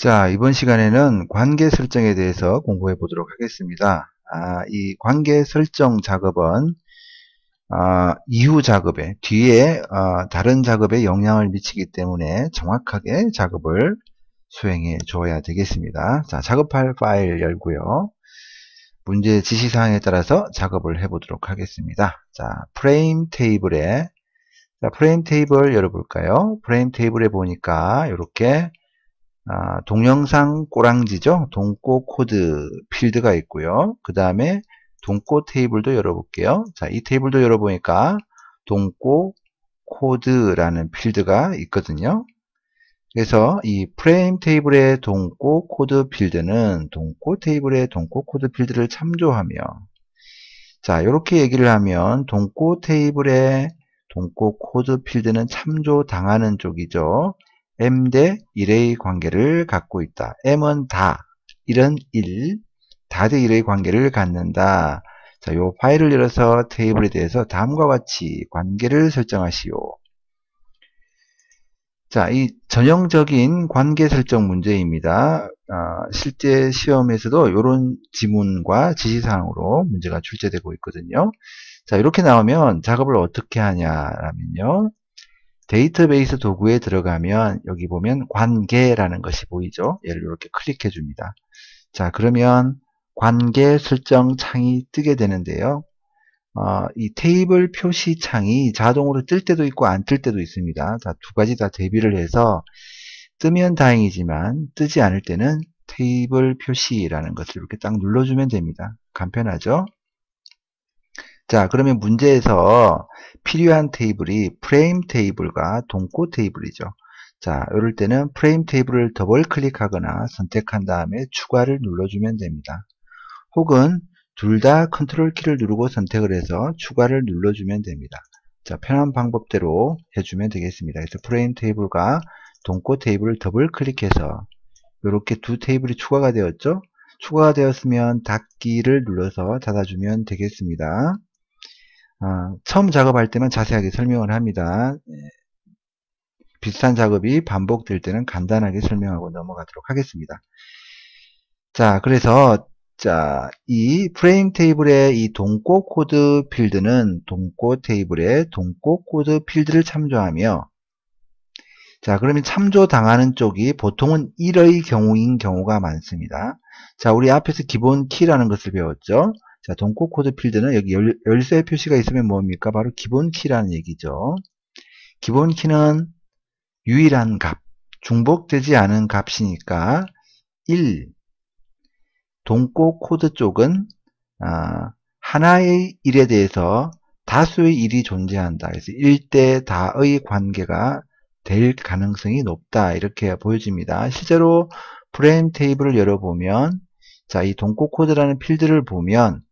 자, 이번 시간에는 관계 설정에 대해서 공부해 보도록 하겠습니다. 아, 이 관계 설정 작업은 아, 이후 작업에 뒤에 아, 다른 작업에 영향을 미치기 때문에 정확하게 작업을 수행해 줘야 되겠습니다. 자, 작업할 파일 열고요. 문제 지시사항에 따라서 작업을 해 보도록 하겠습니다. 자, 프레임 테이블에 자, 프레임 테이블 열어볼까요? 프레임 테이블에 보니까 이렇게 아, 동영상 꼬랑지죠. 동꼬 코드 필드가 있고요. 그 다음에 동꼬 테이블도 열어볼게요. 자, 이 테이블도 열어보니까 동꼬 코드라는 필드가 있거든요. 그래서 이 프레임 테이블의 동꼬 코드 필드는 동꼬 테이블의 동꼬 코드 필드를 참조하며 자, 이렇게 얘기를 하면 동꼬 테이블의 동꼬 코드 필드는 참조당하는 쪽이죠. M 대 1의 관계를 갖고 있다. m은 다, 1은 1, 다 대 1의 관계를 갖는다. 자, 요 파일을 열어서 테이블에 대해서 다음과 같이 관계를 설정하시오. 자, 이 전형적인 관계 설정 문제입니다. 아, 실제 시험에서도 이런 지문과 지시사항으로 문제가 출제되고 있거든요. 자, 이렇게 나오면 작업을 어떻게 하냐라면요. 데이터베이스 도구에 들어가면 여기 보면 관계라는 것이 보이죠. 얘를 이렇게 클릭해 줍니다. 자 그러면 관계 설정 창이 뜨게 되는데요. 어, 이 테이블 표시 창이 자동으로 뜰 때도 있고 안 뜰 때도 있습니다. 자, 두 가지 다 대비를 해서 뜨면 다행이지만 뜨지 않을 때는 테이블 표시라는 것을 이렇게 딱 눌러주면 됩니다. 간편하죠? 자, 그러면 문제에서 필요한 테이블이 프레임 테이블과 동꼬 테이블이죠. 자, 이럴 때는 프레임 테이블을 더블 클릭하거나 선택한 다음에 추가를 눌러주면 됩니다. 혹은 둘 다 컨트롤 키를 누르고 선택을 해서 추가를 눌러주면 됩니다. 자, 편한 방법대로 해주면 되겠습니다. 그래서 프레임 테이블과 동꼬 테이블을 더블 클릭해서 이렇게 두 테이블이 추가가 되었죠. 추가가 되었으면 닫기를 눌러서 닫아주면 되겠습니다. 아, 처음 작업할 때만 자세하게 설명을 합니다. 예. 비슷한 작업이 반복될 때는 간단하게 설명하고 넘어가도록 하겠습니다. 자, 그래서 자, 이 프레임 테이블의 이 동꼬 코드 필드는 동꼬 테이블의 동꼬 코드 필드를 참조하며 자, 그러면 참조당하는 쪽이 보통은 1의 경우인 경우가 많습니다. 자, 우리 앞에서 기본 키라는 것을 배웠죠. 자, 동꼬 코드 필드는 여기 열, 열쇠 표시가 있으면 뭡니까? 바로 기본 키라는 얘기죠. 기본 키는 유일한 값, 중복되지 않은 값이니까 1. 동꼬 코드 쪽은 아, 하나의 1에 대해서 다수의 1이 존재한다. 그래서 1대 다의 관계가 될 가능성이 높다. 이렇게 보여집니다. 실제로 프레임 테이블을 열어보면 자, 이 동꼬 코드라는 필드를 보면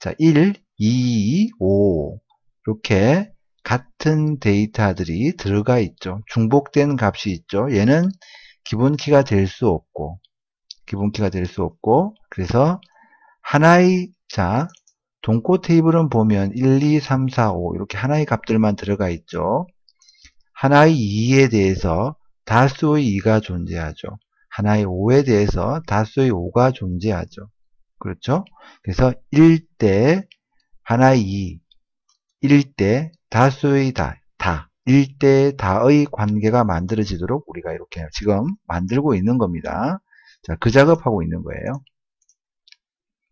자, 1, 2, 5 이렇게 같은 데이터들이 들어가 있죠. 중복된 값이 있죠. 얘는 기본키가 될 수 없고 기본키가 될 수 없고 그래서 하나의 자 동꼬 테이블은 보면 1, 2, 3, 4, 5 이렇게 하나의 값들만 들어가 있죠. 하나의 2에 대해서 다수의 2가 존재하죠. 하나의 5에 대해서 다수의 5가 존재하죠. 그렇죠? 그래서 1대 하나의 2, 1대 다수의 다, 다, 1대 다의 관계가 만들어지도록 우리가 이렇게 지금 만들고 있는 겁니다. 자, 그 작업하고 있는 거예요.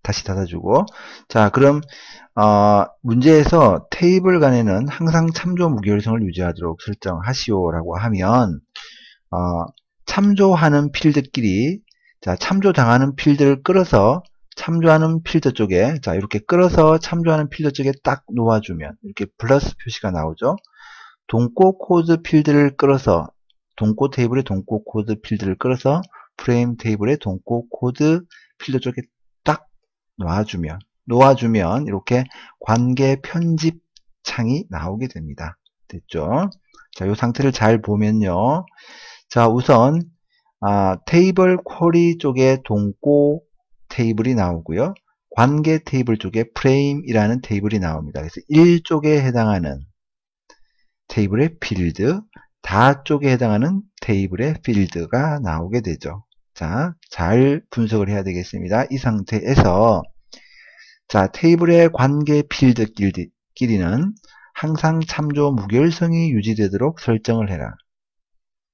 다시 닫아주고. 자, 그럼, 어, 문제에서 테이블 간에는 항상 참조 무결성을 유지하도록 설정하시오 라고 하면, 어, 참조하는 필드끼리, 자, 참조당하는 필드를 끌어서 참조하는 필드 쪽에 자 이렇게 끌어서 참조하는 필드 쪽에 딱 놓아주면 이렇게 플러스 표시가 나오죠. 동꼬 코드 필드를 끌어서 동꼬 테이블의 동꼬 코드 필드를 끌어서 프레임 테이블의 동꼬 코드 필드 쪽에 딱 놓아주면 놓아주면 이렇게 관계 편집 창이 나오게 됩니다. 됐죠? 자, 이 상태를 잘 보면요. 자, 우선 아, 테이블 쿼리 쪽에 동꼬 테이블이 나오고요. 관계 테이블 쪽에 프레임이라는 테이블이 나옵니다. 그래서 1쪽에 해당하는 테이블의 필드, 다 쪽에 해당하는 테이블의 필드가 나오게 되죠. 자, 잘 분석을 해야 되겠습니다. 이 상태에서 자, 테이블의 관계 필드끼리는 항상 참조 무결성이 유지되도록 설정을 해라.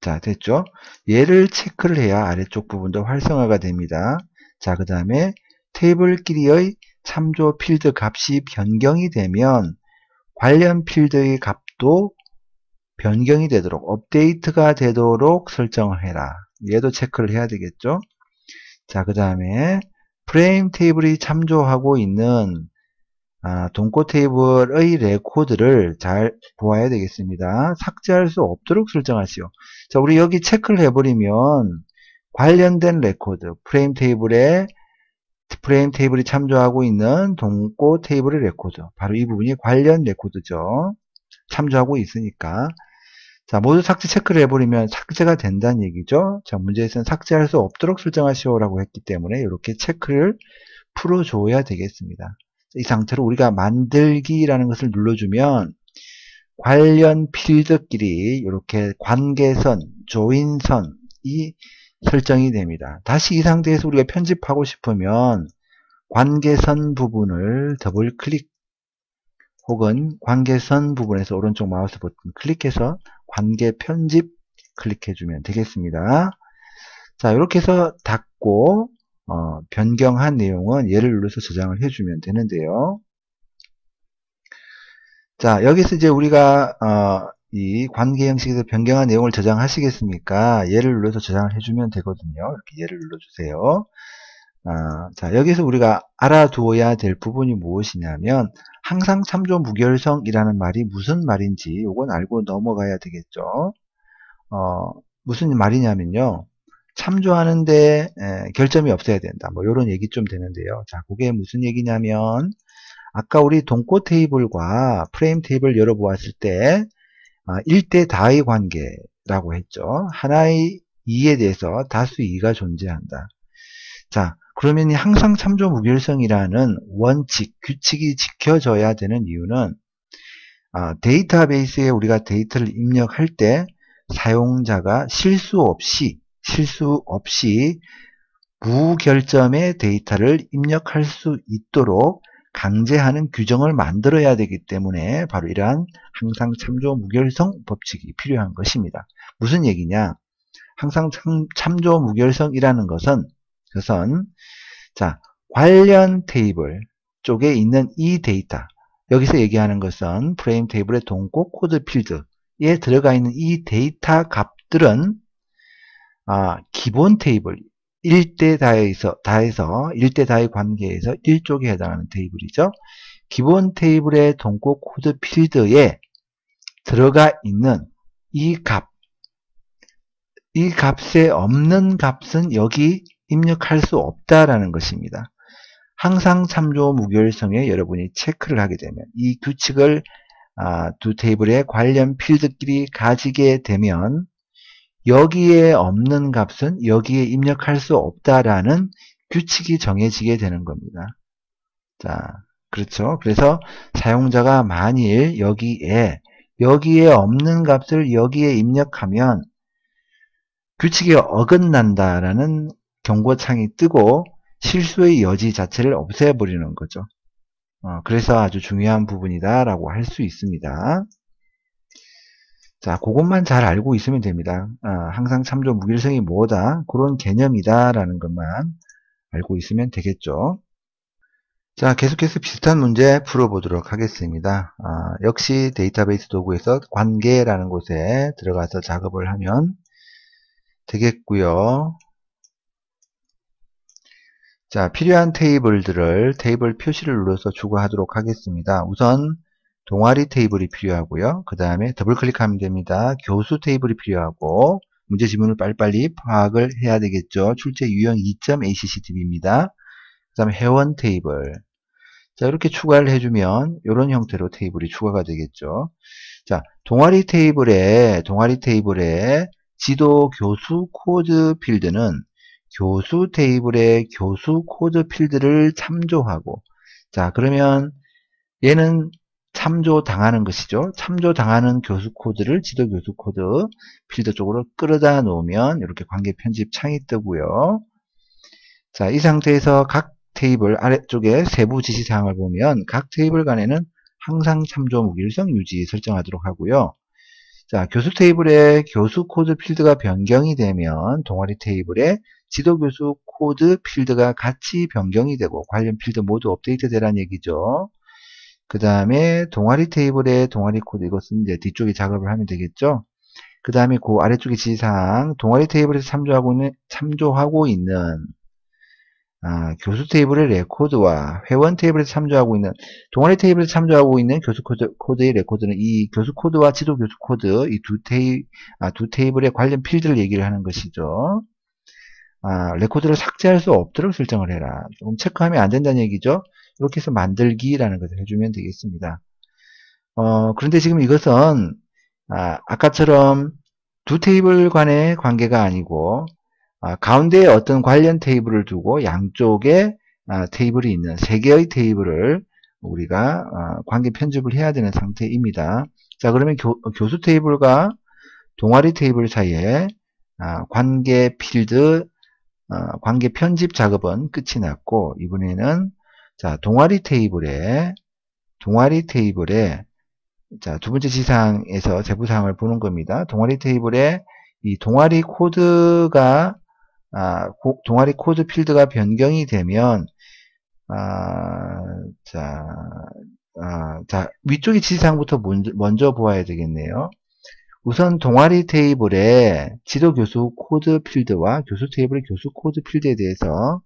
자, 됐죠? 얘를 체크를 해야 아래쪽 부분도 활성화가 됩니다. 자, 그 다음에 테이블끼리의 참조 필드 값이 변경이 되면 관련 필드의 값도 변경이 되도록 업데이트가 되도록 설정을 해라. 얘도 체크를 해야 되겠죠. 자, 그 다음에 프레임 테이블이 참조하고 있는 아, 동꼬 테이블의 레코드를 잘 보아야 되겠습니다. 삭제할 수 없도록 설정하시오. 자, 우리 여기 체크를 해버리면 관련된 레코드, 프레임 테이블에 프레임 테이블이 참조하고 있는 동꼬 테이블의 레코드. 바로 이 부분이 관련 레코드죠. 참조하고 있으니까. 자 모두 삭제 체크를 해버리면 삭제가 된다는 얘기죠. 자 문제에서는 삭제할 수 없도록 설정하시오 라고 했기 때문에 이렇게 체크를 풀어줘야 되겠습니다. 이 상태로 우리가 만들기 라는 것을 눌러주면 관련 필드끼리 이렇게 관계선, 조인선이 설정이 됩니다. 다시 이 상태에서 우리가 편집하고 싶으면 관계선 부분을 더블 클릭 혹은 관계선 부분에서 오른쪽 마우스 버튼 클릭해서 관계 편집 클릭해주면 되겠습니다. 자 이렇게 해서 닫고 어, 변경한 내용은 얘를 눌러서 저장을 해주면 되는데요. 자 여기서 이제 우리가 어, 이 관계 형식에서 변경한 내용을 저장하시겠습니까? 얘를 눌러서 저장을 해주면 되거든요. 이렇게 얘를 눌러주세요. 아, 자, 여기서 우리가 알아두어야 될 부분이 무엇이냐면 항상 참조 무결성이라는 말이 무슨 말인지 이건 알고 넘어가야 되겠죠. 어, 무슨 말이냐면요. 참조하는데 에, 결점이 없어야 된다. 뭐 이런 얘기 좀 되는데요. 자, 그게 무슨 얘기냐면 아까 우리 동코 테이블과 프레임 테이블 열어보았을 때 1대 아, 다의 관계라고 했죠. 하나의 2에 대해서 다수 2가 존재한다. 자, 그러면 항상 참조 무결성이라는 원칙, 규칙이 지켜져야 되는 이유는 아, 데이터베이스에 우리가 데이터를 입력할 때 사용자가 실수 없이 실수 없이 무결점의 데이터를 입력할 수 있도록 강제하는 규정을 만들어야 되기 때문에 바로 이러한 항상 참조 무결성 법칙이 필요한 것입니다. 무슨 얘기냐? 항상 참, 조 무결성이라는 것은 그것은 자 관련 테이블 쪽에 있는 이 데이터 여기서 얘기하는 것은 프레임 테이블의 동꼬 코드 필드에 들어가 있는 이 데이터 값들은 아, 기본 테이블 1대 다에서, 다에서 1대 다의 관계에서 1쪽에 해당하는 테이블이죠. 기본 테이블의 동꼬 코드 필드에 들어가 있는 이 값, 이 값에 없는 값은 여기 입력할 수 없다라는 것입니다. 항상 참조 무결성에 여러분이 체크를 하게 되면 이 규칙을 아, 두 테이블의 관련 필드끼리 가지게 되면 여기에 없는 값은 여기에 입력할 수 없다라는 규칙이 정해지게 되는 겁니다. 자, 그렇죠. 그래서 사용자가 만일 여기에 여기에 없는 값을 여기에 입력하면 규칙이 어긋난다라는 경고창이 뜨고 실수의 여지 자체를 없애버리는 거죠. 어, 그래서 아주 중요한 부분이다라고 할 수 있습니다. 자, 그것만 잘 알고 있으면 됩니다. 아, 항상 참조 무결성이 뭐다? 그런 개념이다라는 것만 알고 있으면 되겠죠. 자, 계속해서 비슷한 문제 풀어보도록 하겠습니다. 아, 역시 데이터베이스 도구에서 관계라는 곳에 들어가서 작업을 하면 되겠고요. 자, 필요한 테이블들을 테이블 표시를 눌러서 추가하도록 하겠습니다. 우선 동아리 테이블이 필요하고요. 그 다음에 더블 클릭하면 됩니다. 교수 테이블이 필요하고 문제 지문을 빨리빨리 파악을 해야 되겠죠. 출제 유형 2.ACCDB입니다. 그 다음에 회원 테이블 자 이렇게 추가를 해주면 이런 형태로 테이블이 추가가 되겠죠. 자 동아리 테이블에 동아리 테이블에 지도 교수 코드 필드는 교수 테이블의 교수 코드 필드를 참조하고 자 그러면 얘는 참조당하는 것이죠. 참조당하는 교수 코드를 지도 교수 코드 필드 쪽으로 끌어다 놓으면 이렇게 관계 편집 창이 뜨고요. 자, 이 상태에서 각 테이블 아래쪽에 세부 지시사항을 보면 각 테이블 간에는 항상 참조 무결성 유지 설정하도록 하고요. 자, 교수 테이블에 교수 코드 필드가 변경이 되면 동아리 테이블에 지도 교수 코드 필드가 같이 변경이 되고 관련 필드 모두 업데이트 되라는 얘기죠. 그 다음에 동아리 테이블에 동아리 코드 이것은 이제 뒤쪽에 작업을 하면 되겠죠. 그 다음에 그 아래쪽에 지시사항 동아리 테이블에서 참조하고 있는 참조하고 있는 아, 교수 테이블의 레코드와 회원 테이블에서 참조하고 있는 동아리 테이블에서 참조하고 있는 교수 코드, 의 레코드는 이 교수 코드와 지도 교수 코드 이 두 테이 아, 두 테이블의 관련 필드를 얘기를 하는 것이죠. 아, 레코드를 삭제할 수 없도록 설정을 해라. 조금 체크하면 안 된다는 얘기죠. 이렇게 해서 만들기라는 것을 해주면 되겠습니다. 어, 그런데 지금 이것은 아, 아까처럼 두 테이블 간의 관계가 아니고 아, 가운데에 어떤 관련 테이블을 두고 양쪽에 아, 테이블이 있는 세 개의 테이블을 우리가 아, 관계 편집을 해야 되는 상태입니다. 자 그러면 교, 수 테이블과 동아리 테이블 사이에 아, 관계 필드 어, 관계 편집 작업은 끝이 났고 이번에는 자 동아리 테이블에 동아리 테이블에 자 두 번째 지시사항에서 세부 사항을 보는 겁니다. 동아리 테이블에 이 동아리 코드가 아, 고, 동아리 코드 필드가 변경이 되면 아, 자, 아, 자 위쪽의 지시사항부터 먼저, 먼저 보아야 되겠네요. 우선 동아리 테이블에 지도 교수 코드 필드와 교수 테이블의 교수 코드 필드에 대해서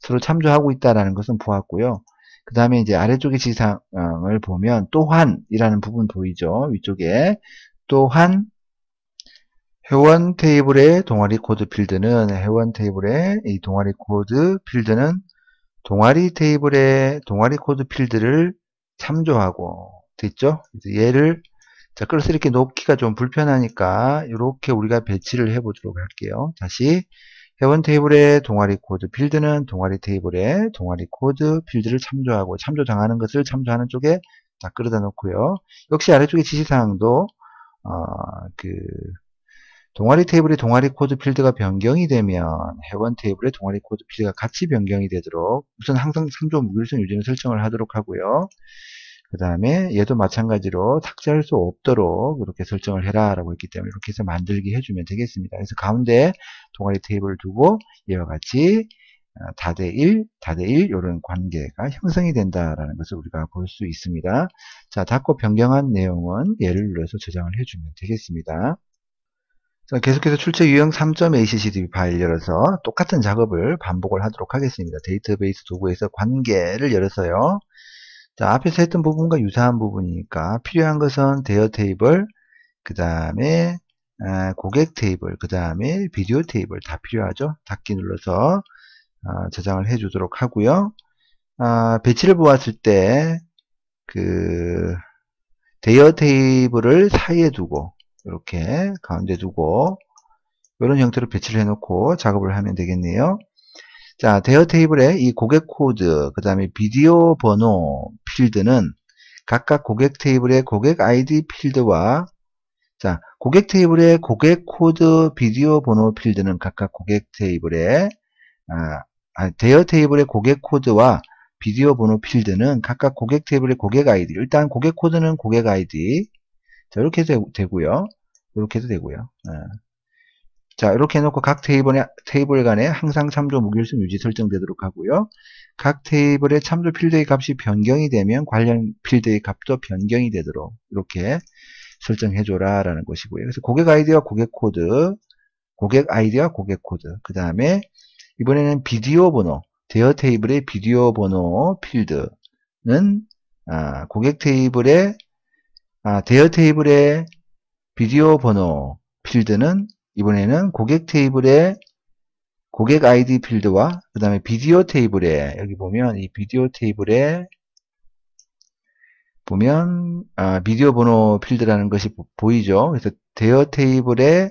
서로 참조하고 있다는 것은 보았고요. 그 다음에 이제 아래쪽의 지시사항을 보면 또한이라는 부분 보이죠. 위쪽에 또한 회원 테이블의 동아리 코드 필드는 회원 테이블의 이 동아리 코드 필드는 동아리 테이블의 동아리 코드 필드를 참조하고 됐죠? 얘를 자 그래서 이렇게 놓기가 좀 불편하니까 이렇게 우리가 배치를 해 보도록 할게요. 다시 회원 테이블의 동아리 코드 필드는 동아리 테이블의 동아리 코드 필드를 참조하고 참조 당하는 것을 참조하는 쪽에 다 끌어다 놓고요. 역시 아래쪽에 지시사항도 어, 그 동아리 테이블의 동아리 코드 필드가 변경이 되면 회원 테이블의 동아리 코드 필드가 같이 변경이 되도록 우선 항상 참조 무결성 유지는 설정을 하도록 하고요. 그 다음에 얘도 마찬가지로 삭제할 수 없도록 이렇게 설정을 해라 라고 했기 때문에 이렇게 해서 만들기 해주면 되겠습니다. 그래서 가운데 동아리 테이블을 두고 얘와 같이 어, 다대 1, 다대 1 이런 관계가 형성이 된다라는 것을 우리가 볼 수 있습니다. 자, 닫고 변경한 내용은 얘를 눌러서 저장을 해주면 되겠습니다. 자, 계속해서 출처 유형 3.ACCDB 파일 열어서 똑같은 작업을 반복을 하도록 하겠습니다. 데이터베이스 도구에서 관계를 열어서요. 자, 앞에서 했던 부분과 유사한 부분이니까 필요한 것은 대여 테이블, 그 다음에 아, 고객 테이블, 그 다음에 비디오 테이블 다 필요하죠. 닫기 눌러서 아, 저장을 해 주도록 하고요. 아, 배치를 보았을 때 그 대여 테이블을 사이에 두고 이렇게 가운데 두고 이런 형태로 배치를 해놓고 작업을 하면 되겠네요. 자, 대여 테이블에 이 고객 코드, 그 다음에 비디오 번호 필드는 각각 고객 테이블의 고객 아이디 필드와 자, 고객 테이블의 고객 코드 비디오 번호 필드는 각각 고객 테이블의 아, 아 대여 테이블의 고객 코드와 비디오 번호 필드는 각각 고객 테이블의 고객 아이디 일단 고객 코드는 고객 아이디 자, 이렇게 해도 되고요. 이렇게 해도 되고요. 네. 자, 이렇게 해놓고 각 테이블에, 테이블 간에 항상 참조 무결성 유지 설정되도록 하고요. 각 테이블의 참조 필드의 값이 변경이 되면 관련 필드의 값도 변경이 되도록 이렇게 설정해줘라 라는 것이고요. 그래서 고객 아이디와 고객 코드, 고객 아이디와 고객 코드, 그 다음에 이번에는 비디오 번호, 대여 테이블의 비디오 번호 필드는 아, 고객 테이블의 아, 대여 테이블의 비디오 번호 필드는 이번에는 고객 테이블의 고객 아이디 필드와 그 다음에 비디오 테이블에 여기 보면 이 비디오 테이블에 보면 아, 비디오 번호 필드라는 것이 보이죠. 그래서 대여 테이블의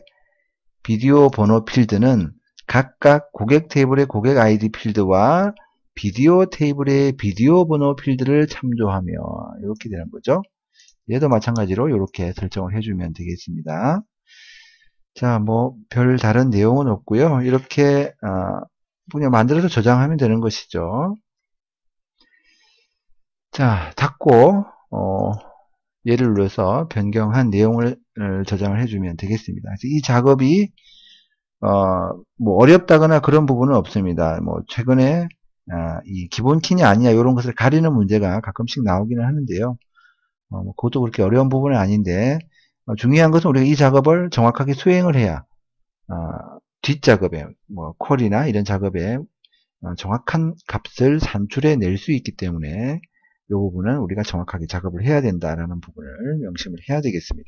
비디오 번호 필드는 각각 고객 테이블의 고객 아이디 필드와 비디오 테이블의 비디오 번호 필드를 참조하며 이렇게 되는 거죠. 얘도 마찬가지로 이렇게 설정을 해주면 되겠습니다. 자, 뭐, 별 다른 내용은 없고요 이렇게, 어, 그냥 만들어서 저장하면 되는 것이죠. 자, 닫고, 어, 얘를 눌러서 변경한 내용을 저장을 해주면 되겠습니다. 이 작업이, 어, 뭐, 어렵다거나 그런 부분은 없습니다. 뭐, 최근에, 아, 이 기본 키냐 아니냐, 이런 것을 가리는 문제가 가끔씩 나오기는 하는데요. 어, 뭐 그것도 그렇게 어려운 부분은 아닌데, 어, 중요한 것은 우리가 이 작업을 정확하게 수행을 해야 어, 뒷작업에 뭐 퀄이나 이런 작업에 어, 정확한 값을 산출해 낼 수 있기 때문에 이 부분은 우리가 정확하게 작업을 해야 된다라는 부분을 명심을 해야 되겠습니다.